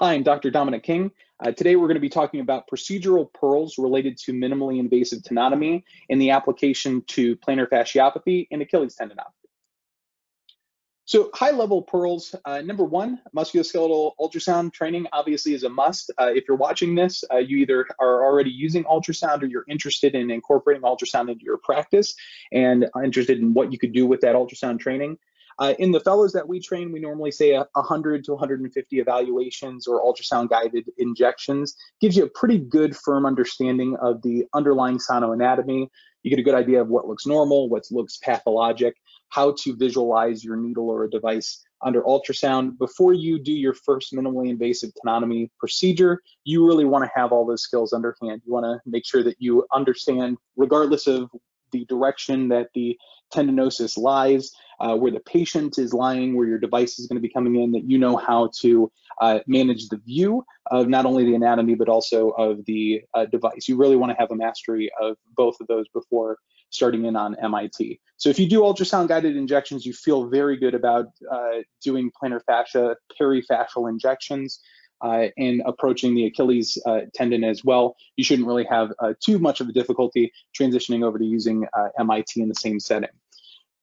Hi, I'm Dr. Dominic King. Uh, today we're going to be talking about procedural pearls related to minimally invasive tenotomy and the application to plantar fasciopathy and Achilles tendinopathy. So high-level pearls, uh, number one, musculoskeletal ultrasound training obviously is a must. Uh, if you're watching this, uh, you either are already using ultrasound or you're interested in incorporating ultrasound into your practice and interested in what you could do with that ultrasound training. Uh, in the fellows that we train, we normally say a 100 to 150 evaluations or ultrasound guided injections. Gives you a pretty good firm understanding of the underlying sonoanatomy. You get a good idea of what looks normal, what looks pathologic, how to visualize your needle or a device under ultrasound. Before you do your first minimally invasive tenotomy procedure, you really want to have all those skills underhand. You want to make sure that you understand, regardless of the direction that the tendinosis lies, uh, where the patient is lying, where your device is going to be coming in, that you know how to uh, manage the view of not only the anatomy, but also of the uh, device. You really want to have a mastery of both of those before starting in on MIT. So if you do ultrasound guided injections, you feel very good about uh, doing plantar fascia perifascial injections. Uh, approaching the Achilles uh, tendon as well, you shouldn't really have uh, too much of a difficulty transitioning over to using uh, MIT in the same setting.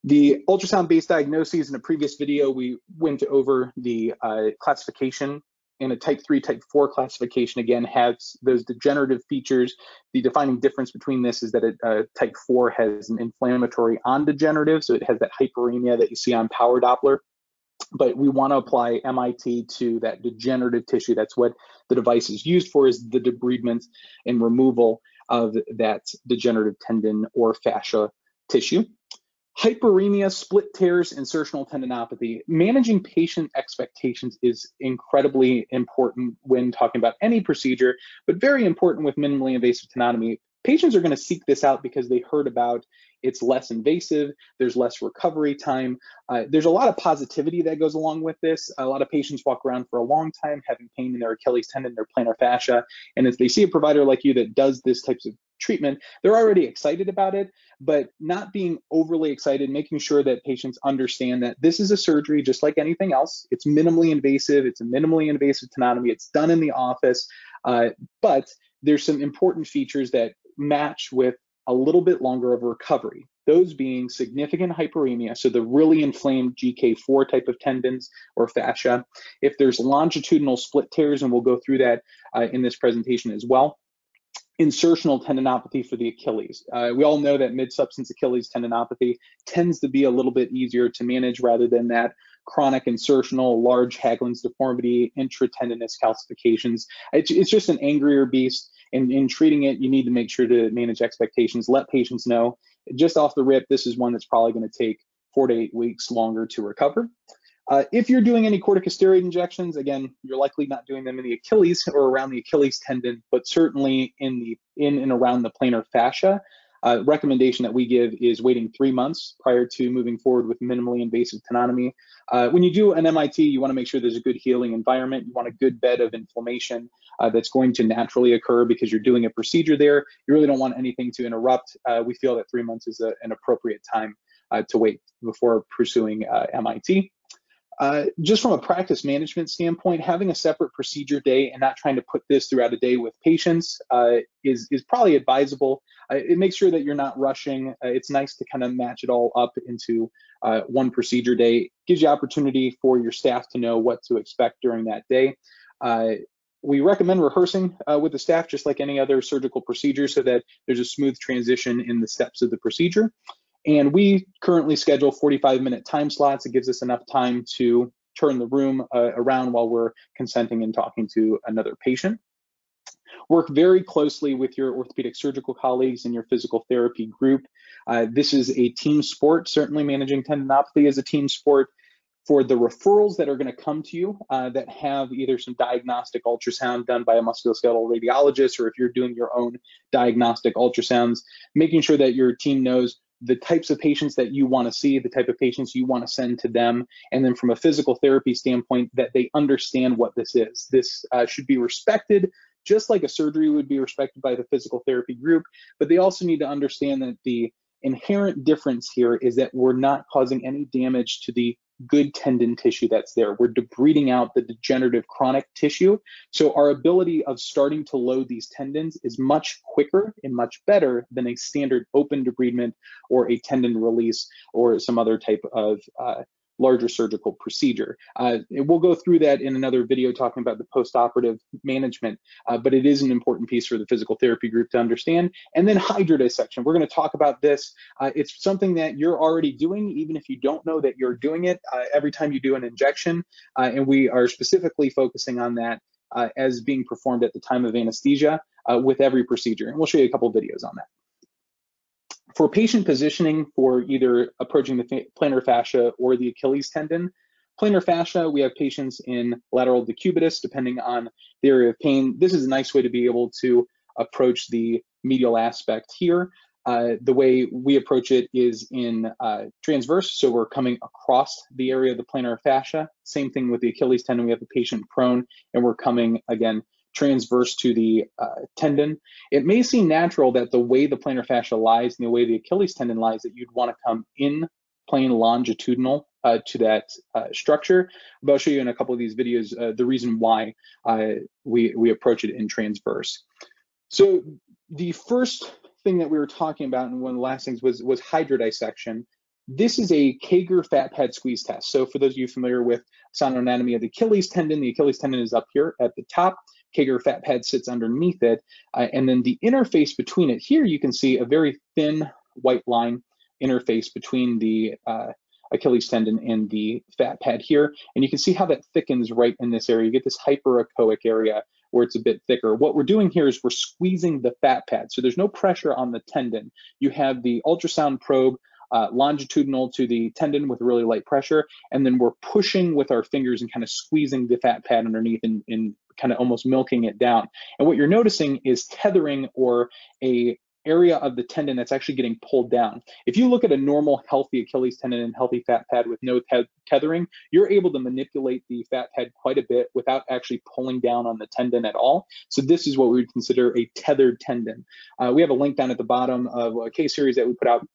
The ultrasound-based diagnoses in a previous video, we went over the uh, classification and a type 3, type 4 classification again has those degenerative features. The defining difference between this is that it, uh, type 4 has an inflammatory on degenerative, so it has that hyperemia that you see on power Doppler. But we want to apply MIT to that degenerative tissue. That's what the device is used for, is the debridement and removal of that degenerative tendon or fascia tissue. Hyperemia, split tears, insertional tendinopathy. Managing patient expectations is incredibly important when talking about any procedure, but very important with minimally invasive tenotomy. Patients are going to seek this out because they heard about it's less invasive, there's less recovery time. Uh, there's a lot of positivity that goes along with this. A lot of patients walk around for a long time having pain in their Achilles tendon, their plantar fascia, and if they see a provider like you that does this types of treatment, they're already excited about it, but not being overly excited, making sure that patients understand that this is a surgery just like anything else. It's minimally invasive, it's a minimally invasive tenotomy, it's done in the office, uh, but there's some important features that match with a little bit longer of recovery. Those being significant hyperemia, so the really inflamed GK4 type of tendons or fascia. If there's longitudinal split tears, and we'll go through that uh, in this presentation as well, insertional tendinopathy for the Achilles. Uh, we all know that mid-substance Achilles tendinopathy tends to be a little bit easier to manage rather than that chronic insertional large Haglund's deformity, intratendinous calcifications. It's, it's just an angrier beast. And in treating it, you need to make sure to manage expectations, let patients know just off the rip, this is one that's probably going to take four to eight weeks longer to recover. Uh, if you're doing any corticosteroid injections, again, you're likely not doing them in the Achilles or around the Achilles tendon, but certainly in the in and around the plantar fascia. Uh, recommendation that we give is waiting three months prior to moving forward with minimally invasive tenotomy. Uh, when you do an MIT, you want to make sure there's a good healing environment. You want a good bed of inflammation uh, that's going to naturally occur because you're doing a procedure there. You really don't want anything to interrupt. Uh, we feel that three months is a, an appropriate time uh, to wait before pursuing uh, MIT. Uh, just from a practice management standpoint, having a separate procedure day and not trying to put this throughout a day with patients uh, is is probably advisable. Uh, it makes sure that you're not rushing. Uh, it's nice to kind of match it all up into uh, one procedure day. Gives you opportunity for your staff to know what to expect during that day. we recommend rehearsing with the staff just like any other surgical procedure so that there's a smooth transition in the steps of the procedure. And we currently schedule 45 minute time slots. It gives us enough time to turn the room uh, around while we're consenting and talking to another patient. Work very closely with your orthopedic surgical colleagues and your physical therapy group. Uh, this is a team sport. Certainly managing tendinopathy is a team sport. For the referrals that are going to come to you uh, that have either some diagnostic ultrasound done by a musculoskeletal radiologist or if you're doing your own diagnostic ultrasounds, making sure that your team knows the types of patients that you want to see, the type of patients you want to send to them, and then from a physical therapy standpoint, that they understand what this is. This uh, should be respected just like a surgery would be respected by the physical therapy group, but they also need to understand that the inherent difference here is that we're not causing any damage to the good tendon tissue that's there. We're debriding out the degenerative chronic tissue. So our ability of starting to load these tendons is much quicker and much better than a standard open debridement or a tendon release or some other type of uh, larger surgical procedure. Uh, we'll go through that in another video talking about the postoperative management, uh, but it is an important piece for the physical therapy group to understand. And then hydrodissection, we're gonna talk about this. Uh, it's something that you're already doing, even if you don't know that you're doing it uh, every time you do an injection. Uh, and we are specifically focusing on that uh, as being performed at the time of anesthesia with every procedure. And we'll show you a couple videos on that. For patient positioning for either approaching the plantar fascia or the Achilles tendon, plantar fascia, we have patients in lateral decubitus, depending on the area of pain. This is a nice way to be able to approach the medial aspect here. Uh, the way we approach it is in uh, transverse, so we're coming across the area of the plantar fascia. Same thing with the Achilles tendon, we have a patient prone, and we're coming, again, transverse to the uh, tendon. It may seem natural that the way the plantar fascia lies and the way the Achilles tendon lies that you'd want to come in plane longitudinal uh, to that uh, structure. But I'll show you in a couple of these videos uh, the reason why uh, we, we approach it in transverse. So the first thing that we were talking about and one of the last things was, was hydrodissection. This is a Kager fat pad squeeze test. So for those of you familiar with sonoanatomy of the Achilles tendon, the Achilles tendon is up here at the top. Kager fat pad sits underneath it. Uh, and then the interface between it here, you can see a very thin white line interface between the uh, Achilles tendon and the fat pad here. And you can see how that thickens right in this area. You get this hyperechoic area where it's a bit thicker. What we're doing here is we're squeezing the fat pad. So there's no pressure on the tendon. You have the ultrasound probe uh, longitudinal to the tendon with really light pressure, and then we're pushing with our fingers and kind of squeezing the fat pad underneath and, and kind of almost milking it down. And what you're noticing is tethering or a area of the tendon that's actually getting pulled down. If you look at a normal healthy Achilles tendon and healthy fat pad with no tethering, you're able to manipulate the fat pad quite a bit without actually pulling down on the tendon at all. So this is what we would consider a tethered tendon. Uh, we have a link down at the bottom of a case series that we put out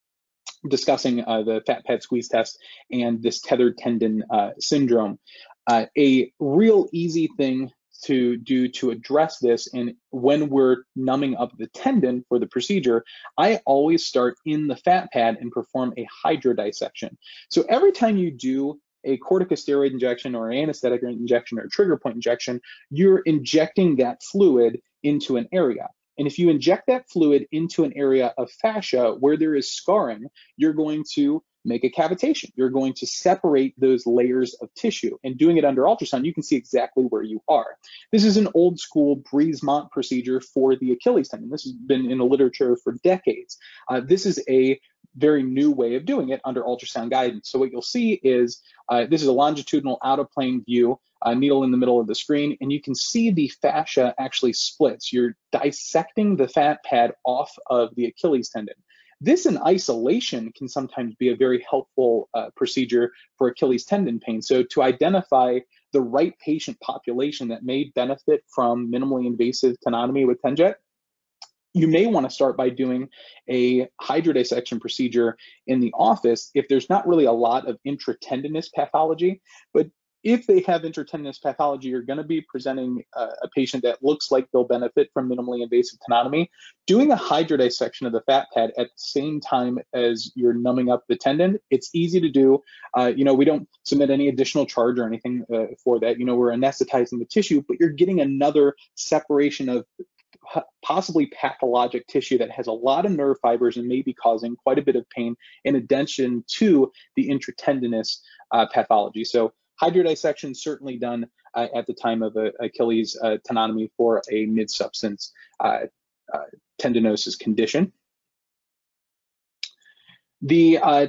discussing uh, the fat pad squeeze test and this tethered tendon uh, syndrome. Uh, a real easy thing to do to address this and when we're numbing up the tendon for the procedure i always start in the fat pad and perform a hydrodissection. So every time you do a corticosteroid injection or anesthetic injection or trigger point injection you're injecting that fluid into an area. And if you inject that fluid into an area of fascia where there is scarring, you're going to make a cavitation. You're going to separate those layers of tissue. And doing it under ultrasound, you can see exactly where you are. This is an old school Brisement procedure for the Achilles tendon. This has been in the literature for decades. Uh, this is a very new way of doing it under ultrasound guidance. So what you'll see is uh, this is a longitudinal out of plane view, uh, needle in the middle of the screen, and you can see the fascia actually splits. You're dissecting the fat pad off of the Achilles tendon. This in isolation can sometimes be a very helpful uh, procedure for Achilles tendon pain. So to identify the right patient population that may benefit from minimally invasive tenotomy with TenJet, you may want to start by doing a hydrodissection procedure in the office if there's not really a lot of intratendinous pathology, but if they have intratendinous pathology, you're going to be presenting a, a, patient that looks like they'll benefit from minimally invasive tenotomy. Doing a hydrodissection of the fat pad at the same time as you're numbing up the tendon, it's easy to do. Uh, you know, we don't submit any additional charge or anything uh, for that. You know, we're anesthetizing the tissue, but you're getting another separation of possibly pathologic tissue that has a lot of nerve fibers and may be causing quite a bit of pain in addition to the intratendinous uh, pathology. So Hydrodissection certainly done uh, at the time of a, Achilles uh, tenotomy for a mid-substance uh, uh, tendinosis condition. The uh,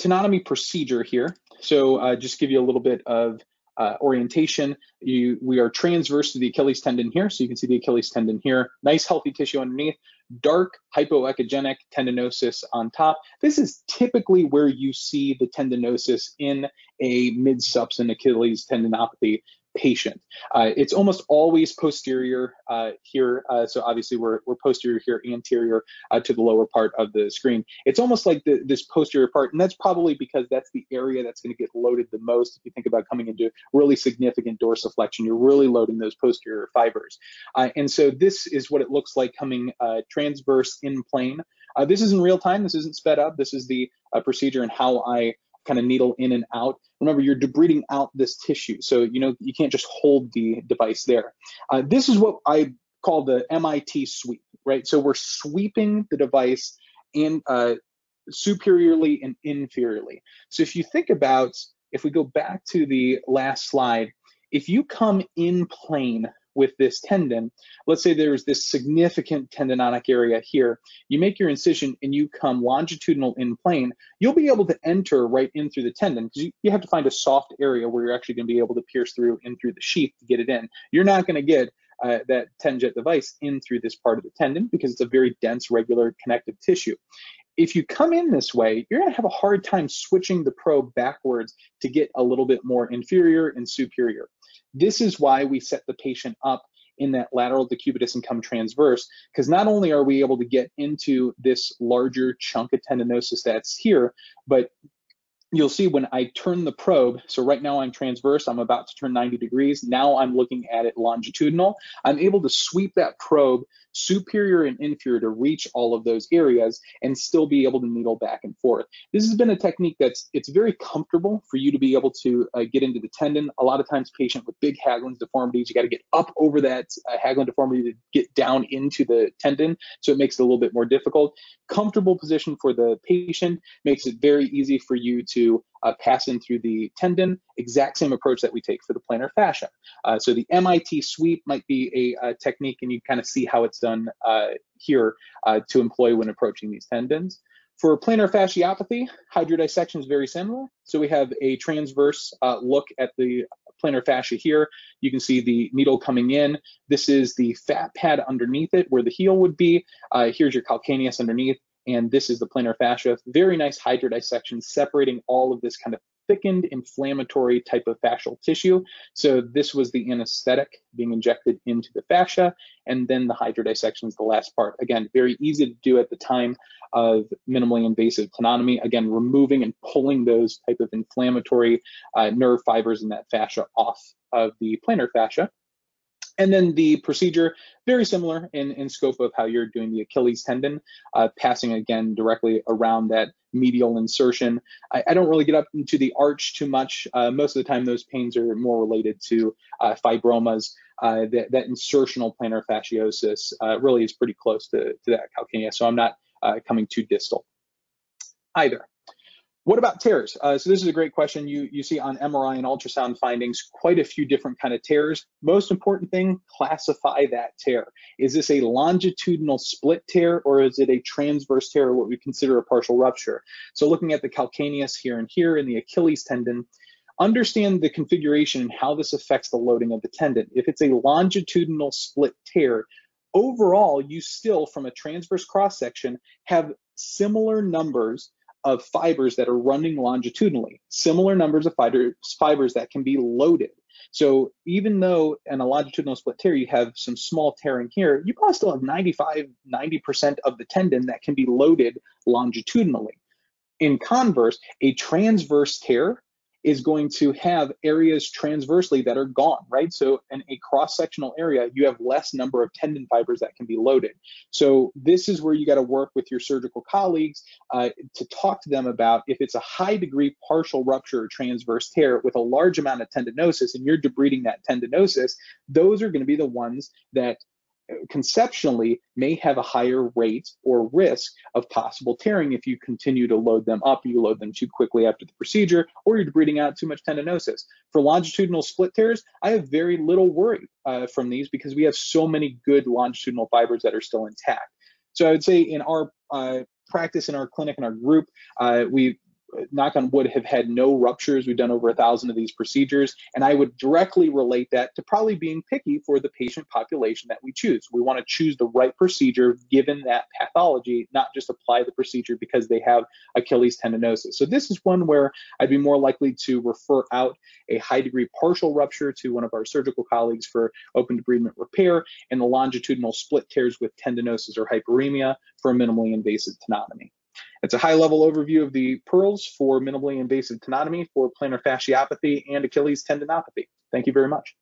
tenotomy procedure here, so just give you a little bit of uh, orientation. You, we are transverse to the Achilles tendon here, so you can see the Achilles tendon here. Nice healthy tissue underneath, dark hypoechogenic tendinosis on top. This is typically where you see the tendinosis in a mid-substance Achilles tendinopathy patient. Uh, it's almost always posterior uh, here. Uh, so obviously we're, we're posterior here, anterior uh, to the lower part of the screen. It's almost like the, this posterior part, and that's probably because that's the area that's gonna get loaded the most. If you think about coming into really significant dorsiflexion, you're really loading those posterior fibers. Uh, and so this is what it looks like coming uh, transverse in plane. this is in real time, this isn't sped up. This is the procedure and how I kind of needle in and out. Remember, you're debriding out this tissue. So, you know, you can't just hold the device there. Uh, this is what I call the MIT sweep, right? So we're sweeping the device in uh, superiorly and inferiorly. So if you think about, if we go back to the last slide, if you come in plane with this tendon, let's say there's this significant tendinotic area here, you make your incision and you come longitudinal in plane, you'll be able to enter right in through the tendon because you, you, have to find a soft area where you're actually going to be able to pierce through in through the sheath to get it in. You're not going to get uh, that TenJet device in through this part of the tendon because it's a very dense, regular connective tissue if you come in this way, you're going to have a hard time switching the probe backwards to get a little bit more inferior and superior. This is why we set the patient up in that lateral decubitus and come transverse, because not only are we able to get into this larger chunk of tendinosis that's here, but you'll see when I turn the probe, so right now I'm transverse, I'm about to turn 90 degrees. Now I'm looking at it longitudinal. I'm able to sweep that probe superior and inferior to reach all of those areas and still be able to needle back and forth. This has been a technique that's, it's very comfortable for you to be able to uh, get into the tendon. A lot of times patient with big Haglund's deformities, you gotta get up over that uh, Haglund deformity to get down into the tendon. So it makes it a little bit more difficult. Comfortable position for the patient makes it very easy for you to uh, pass in through the tendon, exact same approach that we take for the plantar fascia. Uh, so the MIT sweep might be a, a technique and you kind of see how it's done uh, here uh, to employ when approaching these tendons. For plantar fasciopathy, hydrodissection is very similar. So we have a transverse uh, look at the plantar fascia here. You can see the needle coming in. This is the fat pad underneath it where the heel would be. Uh, here's your calcaneus underneath and this is the plantar fascia. Very nice hydrodissection separating all of this kind of thickened inflammatory type of fascial tissue. So this was the anesthetic being injected into the fascia, and then the hydrodissection is the last part. Again, very easy to do at the time of minimally invasive tenotomy. Again, removing and pulling those type of inflammatory uh, nerve fibers in that fascia off of the plantar fascia. And then the procedure, very similar in, in scope of how you're doing the Achilles tendon, uh, passing again directly around that medial insertion. I, I, don't really get up into the arch too much. Uh, most of the time, those pains are more related to uh, fibromas. Uh, that, that, insertional plantar fasciosis uh, really is pretty close to, to that calcaneus, so I'm not uh, coming too distal either. What about tears? Uh, so this is a great question. You, you see on MRI and ultrasound findings quite a few different kind of tears. Most important thing, classify that tear. Is this a longitudinal split tear or is it a transverse tear or what we consider a partial rupture? So looking at the calcaneus here and here in the Achilles tendon, understand the configuration and how this affects the loading of the tendon. If it's a longitudinal split tear, overall, you still, from a transverse cross section, have similar numbers of fibers that are running longitudinally, similar numbers of fibers that can be loaded. So even though in a longitudinal split tear, you have some small tearing here, you probably still have 95, 90% of the tendon that can be loaded longitudinally. In converse, a transverse tear is going to have areas transversely that are gone, right? So in a cross-sectional area, you have less number of tendon fibers that can be loaded. So this is where you got to work with your surgical colleagues uh, to talk to them about if it's a high degree partial rupture or transverse tear with a large amount of tendinosis and you're debriding that tendinosis, those are going to be the ones that conceptually may have a higher rate or risk of possible tearing if you continue to load them up, you load them too quickly after the procedure, or you're breeding out too much tendinosis. For longitudinal split tears, I have very little worry uh, from these because we have so many good longitudinal fibers that are still intact. So I would say in our uh, practice, in our clinic, in our group, uh, we knock on wood, have had no ruptures. We've done over a thousand of these procedures, and I would directly relate that to probably being picky for the patient population that we choose. We want to choose the right procedure given that pathology, not just apply the procedure because they have Achilles tendinosis. So this is one where I'd be more likely to refer out a high degree partial rupture to one of our surgical colleagues for open debridement repair and the longitudinal split tears with tendinosis or hyperemia for a minimally invasive tenotomy. It's a high level overview of the pearls for minimally invasive tenotomy for plantar fasciopathy and Achilles tendinopathy. Thank you very much.